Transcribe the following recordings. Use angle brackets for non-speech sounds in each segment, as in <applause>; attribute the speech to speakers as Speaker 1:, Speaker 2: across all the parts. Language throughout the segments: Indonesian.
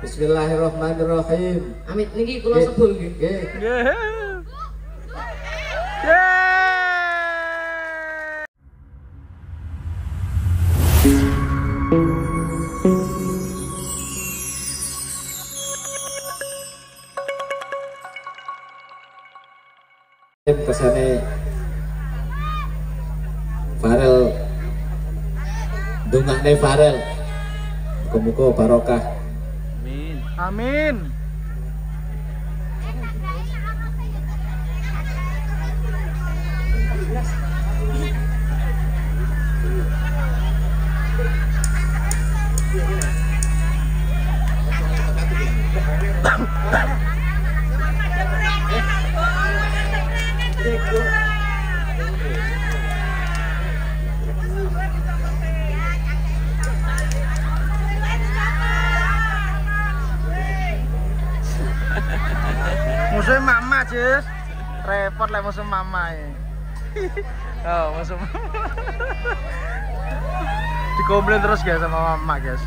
Speaker 1: Bismillahirrahmanirrahim.
Speaker 2: Amit niki kula sebul nggih.
Speaker 1: Nggih. kesane Farel dungane Farel muga-muga barokah
Speaker 3: Amin <coughs> mama, Jis. Repot lah musuh mama ya. <laughs> oh, musuh Dikomplain terus guys sama mama, guys.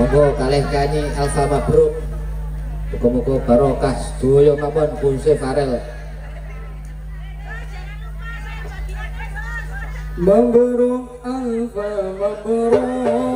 Speaker 1: Monggo kalih kanyi Alfa Mabruk. Muga-muga barokah sedaya mawon kunse Farel. Mabruk Alfa Mabruk.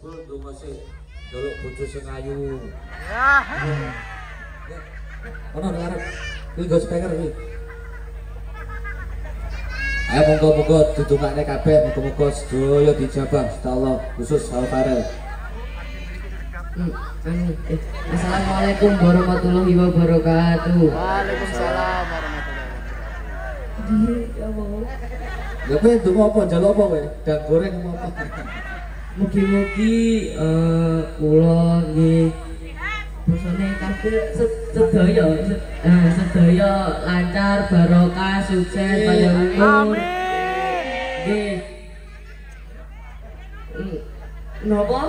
Speaker 1: Sebul donga sik njaluk bojo sing ayu.
Speaker 3: Ya.
Speaker 1: Ono ngarep. Kuwi nggo speaker iki. Ayo monggo-monggo dudungane kabeh, monggo-monggo sedaya dijabah insyaallah khusus Al Farel.
Speaker 2: Hmm, eh, Assalamualaikum warahmatullahi wabarakatuh.
Speaker 3: Waalaikumsalam warahmatullahi
Speaker 2: Ya Allah.
Speaker 1: Ya kowe ndonga apa njaluk apa kowe? Dang goreng apa?
Speaker 2: Mugi-mugi eh, kula nggih kabeh se- sedaya se- eh, sedaya lancar barokah sukses panjang umur.
Speaker 3: Amin.
Speaker 2: Nggih. Napa?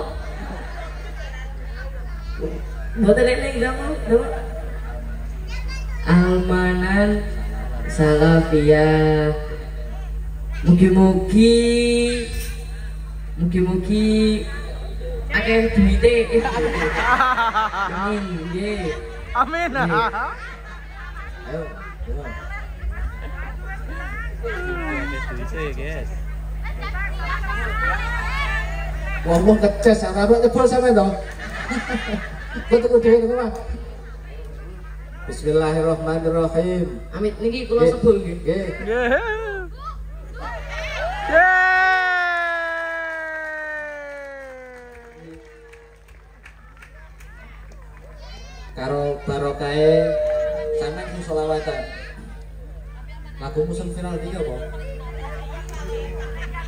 Speaker 2: Mboten eling damu. Almanan Salafia. Mugi-mugi mugi-mugi akeh duwite. Amin, nggih.
Speaker 3: Amin.
Speaker 1: Ayo. Ngomong keces sama apa nyebol sama itu. Betul dhewe ngono Mas. Bismillahirrahmanirrahim.
Speaker 2: Amit niki kula sebul nggih.
Speaker 1: Nggih.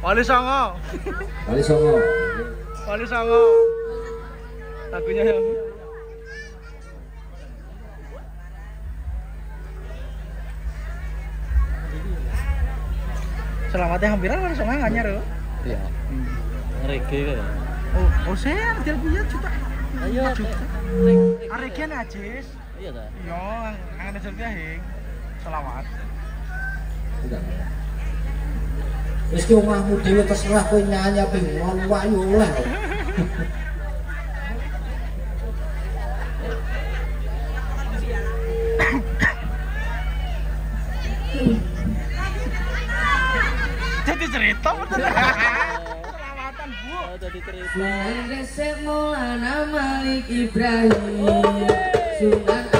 Speaker 3: Wali Songo.
Speaker 1: Wali Songo.
Speaker 3: Wali Songo. Lagunya ya. Selamatnya hampiran Wali Songo nganyar ya.
Speaker 4: Iya. Reggae kayak.
Speaker 3: Oh, oh saya dia punya juta.
Speaker 4: Ayo.
Speaker 3: juta. Aregian ajis.
Speaker 4: Iya ta.
Speaker 3: Yo, angan aja hing. Selawat.
Speaker 1: Udah. Wis ki omahmu dhewe terserah kowe nyanyi apa ngono wae oleh.
Speaker 3: Jadi cerita bu.
Speaker 4: Oh, jadi cerita.
Speaker 2: Sunan Resep Maulana Malik Ibrahim Sunan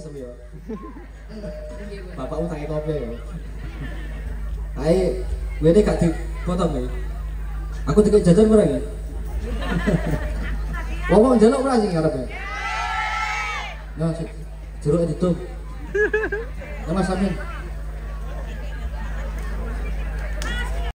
Speaker 1: tapi ya.
Speaker 2: Iya.
Speaker 1: Bapakmu tak kopi ya. Ae, gue ini gak dipotong ya. Aku tiga jajan murah ya. <laughs> Ngomong jaluk murah sih ngarep ya. Nah, sik. jeruk ditutup. Ya Mas Amin.